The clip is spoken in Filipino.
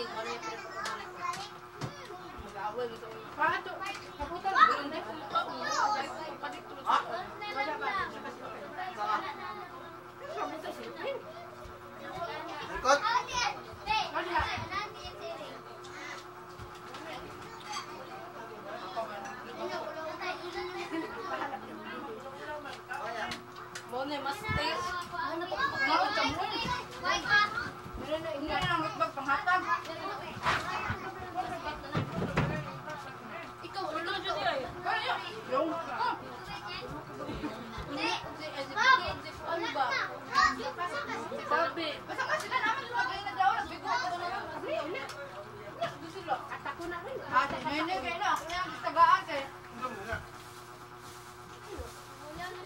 magiging ano yung pinag-uulit. Mag-aawal ito. Paano? Kaputan, gano'n na yung kumukha ko. Padiktulo sa ah! ako. Wala pa. Kaputan, silipin. Ikot! Wala. Mo ne mas taste.